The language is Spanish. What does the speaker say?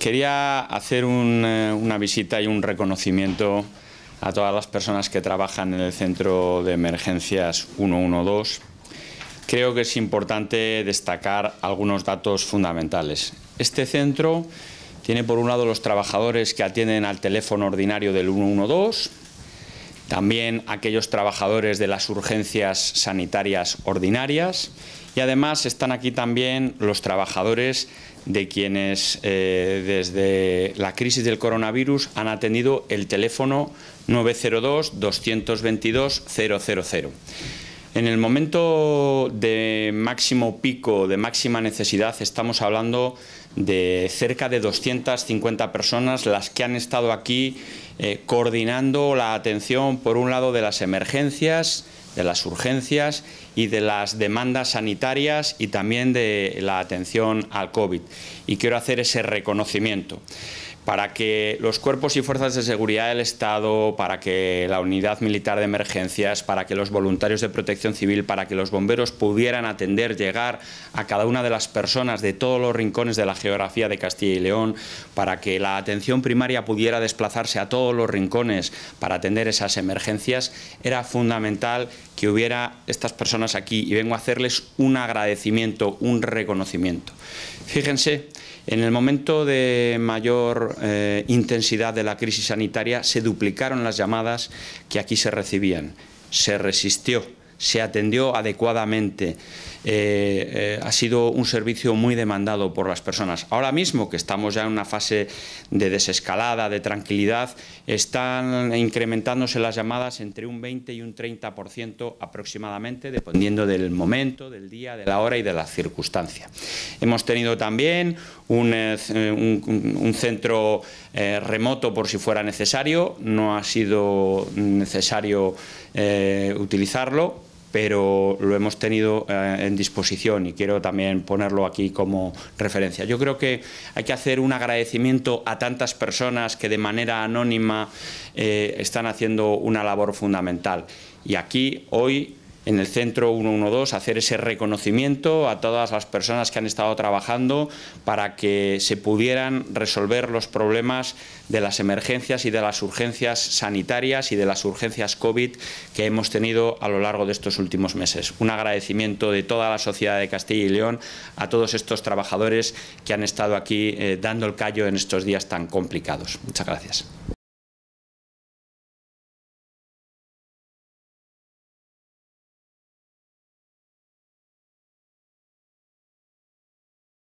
Quería hacer eh, una visita y un reconocimiento a todas las personas que trabajan en el Centro de Emergencias 112. Creo que es importante destacar algunos datos fundamentales. Este centro tiene por un lado los trabajadores que atienden al teléfono ordinario del 112, también aquellos trabajadores de las urgencias sanitarias ordinarias y además están aquí también los trabajadores de quienes eh, desde la crisis del coronavirus han atendido el teléfono 902-222-000. En el momento de máximo pico, de máxima necesidad, estamos hablando de cerca de 250 personas las que han estado aquí eh, coordinando la atención, por un lado, de las emergencias, de las urgencias y de las demandas sanitarias y también de la atención al COVID. Y quiero hacer ese reconocimiento para que los cuerpos y fuerzas de seguridad del Estado, para que la unidad militar de emergencias, para que los voluntarios de protección civil, para que los bomberos pudieran atender, llegar a cada una de las personas de todos los rincones de la geografía de Castilla y León, para que la atención primaria pudiera desplazarse a todos los rincones para atender esas emergencias, era fundamental que hubiera estas personas aquí y vengo a hacerles un agradecimiento, un reconocimiento. Fíjense, en el momento de mayor eh, intensidad de la crisis sanitaria se duplicaron las llamadas que aquí se recibían. Se resistió, se atendió adecuadamente. Eh, eh, ha sido un servicio muy demandado por las personas. Ahora mismo, que estamos ya en una fase de desescalada, de tranquilidad, están incrementándose las llamadas entre un 20 y un 30% aproximadamente, dependiendo del momento, del día, de la hora y de la circunstancia. Hemos tenido también un, eh, centro remoto por si fuera necesario, no ha sido necesario utilizarlo, pero lo hemos tenido eh, en disposición y quiero también ponerlo aquí como referencia. Yo creo que hay que hacer un agradecimiento a tantas personas que de manera anónima eh, están haciendo una labor fundamental. Y aquí hoy en el centro 112 hacer ese reconocimiento a todas las personas que han estado trabajando para que se pudieran resolver los problemas de las emergencias y de las urgencias sanitarias y de las urgencias COVID que hemos tenido a lo largo de estos últimos meses. Un agradecimiento de toda la sociedad de Castilla y León a todos estos trabajadores que han estado aquí eh, dando el callo en estos días tan complicados. Muchas gracias.